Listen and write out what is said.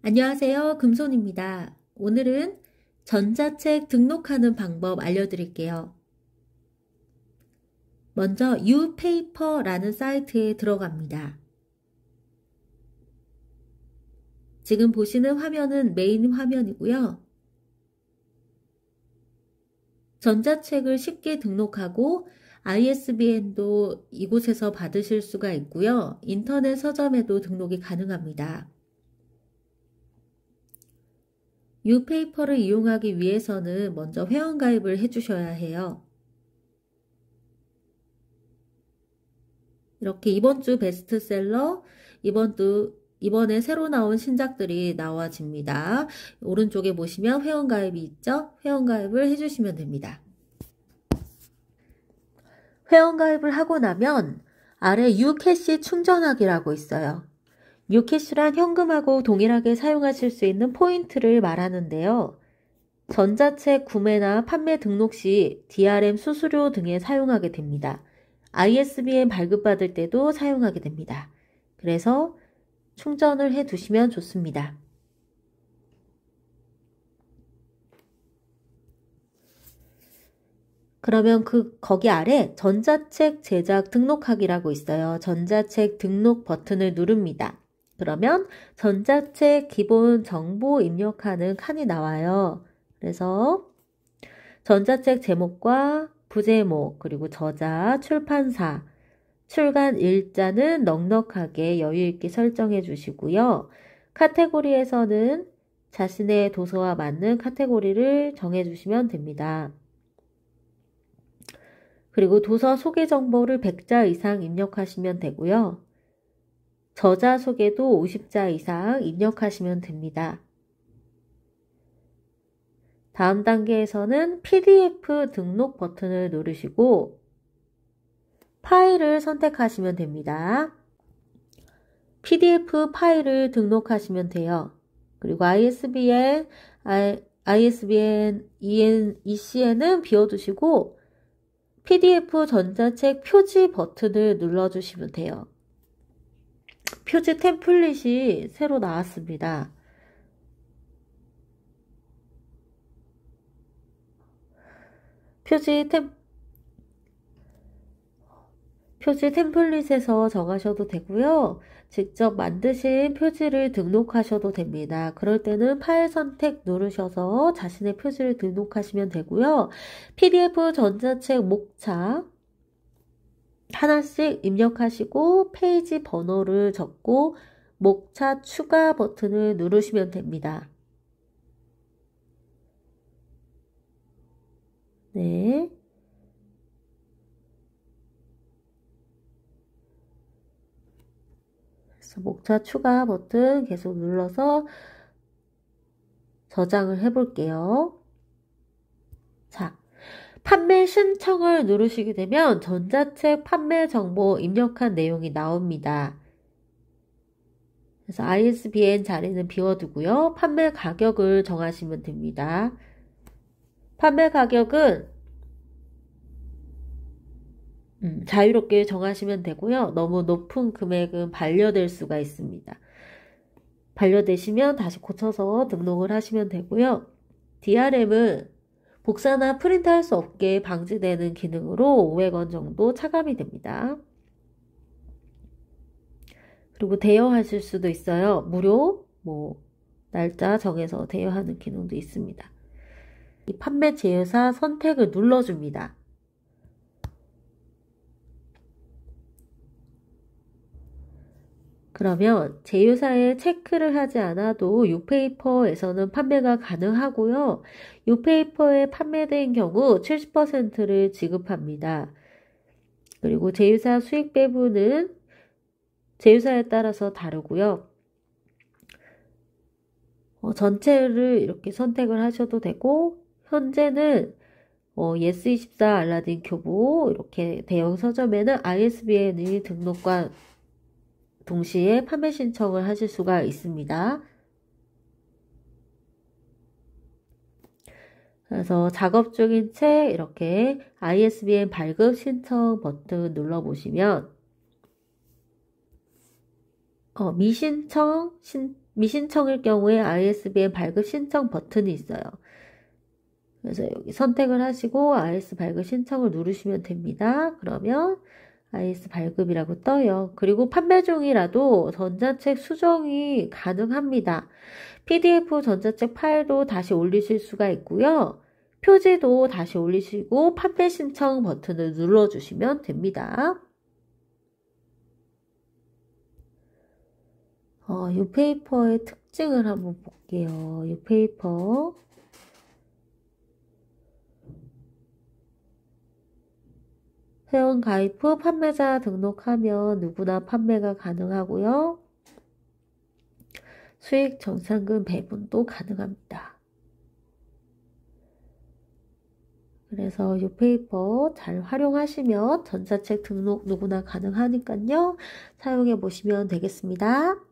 안녕하세요. 금손입니다. 오늘은 전자책 등록하는 방법 알려드릴게요. 먼저 upaper라는 사이트에 들어갑니다. 지금 보시는 화면은 메인 화면이고요. 전자책을 쉽게 등록하고 ISBN도 이곳에서 받으실 수가 있고요. 인터넷 서점에도 등록이 가능합니다. 유페이퍼를 이용하기 위해서는 먼저 회원가입을 해주셔야 해요. 이렇게 이번 주 베스트셀러, 이번 주, 이번에 새로 나온 신작들이 나와집니다. 오른쪽에 보시면 회원가입이 있죠? 회원가입을 해주시면 됩니다. 회원가입을 하고 나면 아래 유캐시 충전하기라고 있어요. 유캐시란 현금하고 동일하게 사용하실 수 있는 포인트를 말하는데요. 전자책 구매나 판매 등록 시 DRM 수수료 등에 사용하게 됩니다. ISBN 발급받을 때도 사용하게 됩니다. 그래서 충전을 해 두시면 좋습니다. 그러면 그 거기 아래 전자책 제작 등록하기라고 있어요. 전자책 등록 버튼을 누릅니다. 그러면 전자책 기본 정보 입력하는 칸이 나와요. 그래서 전자책 제목과 부제목, 그리고 저자, 출판사, 출간 일자는 넉넉하게 여유있게 설정해 주시고요. 카테고리에서는 자신의 도서와 맞는 카테고리를 정해 주시면 됩니다. 그리고 도서 소개 정보를 100자 이상 입력하시면 되고요. 저자 소개도 50자 이상 입력하시면 됩니다. 다음 단계에서는 PDF 등록 버튼을 누르시고 파일을 선택하시면 됩니다. PDF 파일을 등록하시면 돼요. 그리고 ISBN, ISBN, ECN은 비워두시고 PDF 전자책 표지 버튼을 눌러주시면 돼요. 표지 템플릿이 새로 나왔습니다. 표지 템 표지 템플릿에서 정하셔도 되고요. 직접 만드신 표지를 등록하셔도 됩니다. 그럴 때는 파일 선택 누르셔서 자신의 표지를 등록하시면 되고요. PDF 전자책 목차 하나씩 입력하시고 페이지 번호를 적고 목차 추가 버튼을 누르시면 됩니다. 네. 그래서 목차 추가 버튼 계속 눌러서 저장을 해 볼게요. 자, 판매 신청을 누르시게 되면 전자책 판매 정보 입력한 내용이 나옵니다. 그래서 ISBN 자리는 비워두고요. 판매 가격을 정하시면 됩니다. 판매 가격은 음, 자유롭게 정하시면 되고요. 너무 높은 금액은 반려될 수가 있습니다. 반려되시면 다시 고쳐서 등록을 하시면 되고요. DRM은 복사나 프린트할 수 없게 방지되는 기능으로 500원 정도 차감이 됩니다. 그리고 대여하실 수도 있어요. 무료 뭐 날짜 정해서 대여하는 기능도 있습니다. 이 판매 제휴사 선택을 눌러줍니다. 그러면 제휴사에 체크를 하지 않아도 유페이퍼에서는 판매가 가능하고요. 유페이퍼에 판매된 경우 70%를 지급합니다. 그리고 제휴사 수익 배분은 제휴사에 따라서 다르고요. 어, 전체를 이렇게 선택을 하셔도 되고 현재는 어, 예스24 알라딘 교보 이렇게 대형 서점에는 ISBN의 등록과 동시에 판매 신청을 하실 수가 있습니다. 그래서 작업 중인 채 이렇게 ISBN 발급 신청 버튼 눌러보시면 어, 미신청 신, 미신청일 경우에 ISBN 발급 신청 버튼이 있어요. 그래서 여기 선택을 하시고 IS 발급 신청을 누르시면 됩니다. 그러면 IS 발급이라고 떠요. 그리고 판매 중이라도 전자책 수정이 가능합니다. PDF 전자책 파일도 다시 올리실 수가 있고요. 표지도 다시 올리시고 판매 신청 버튼을 눌러주시면 됩니다. 어, 유페이퍼의 특징을 한번 볼게요. 유페이퍼. 회원 가입 후 판매자 등록하면 누구나 판매가 가능하고요. 수익 정산금 배분도 가능합니다. 그래서 유페이퍼 잘 활용하시면 전자책 등록 누구나 가능하니까요. 사용해 보시면 되겠습니다.